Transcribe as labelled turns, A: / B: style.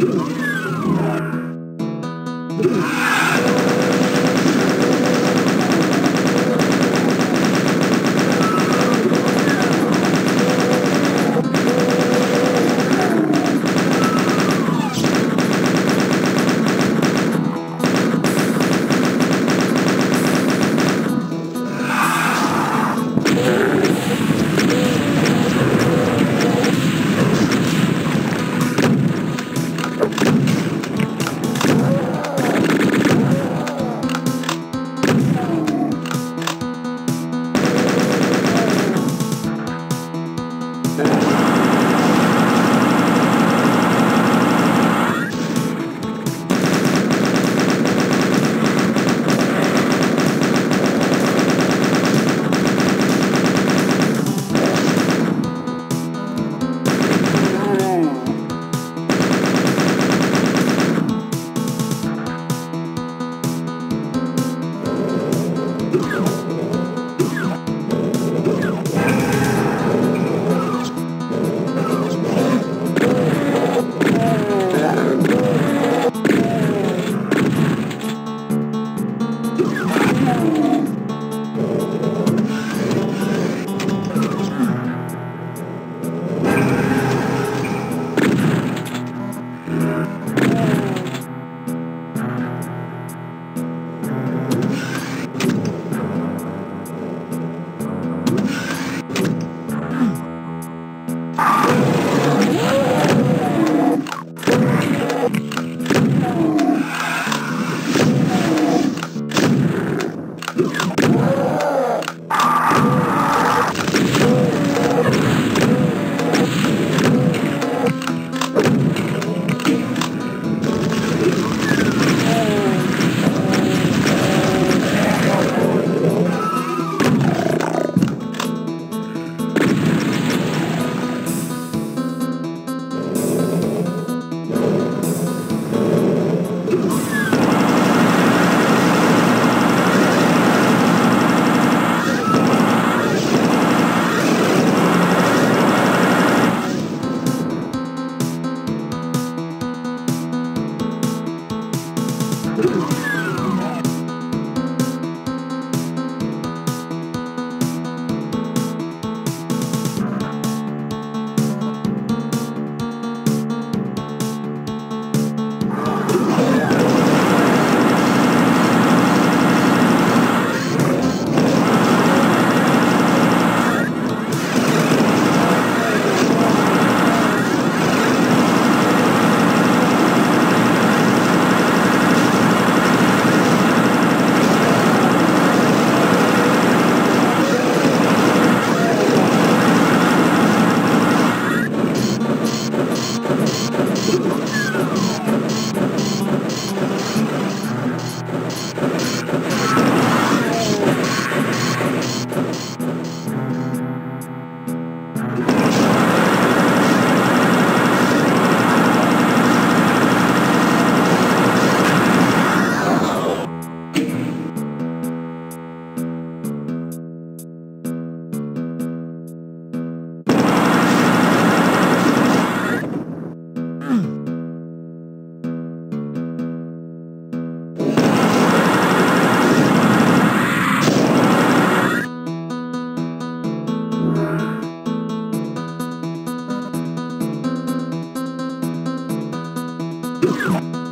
A: you you Thank you. you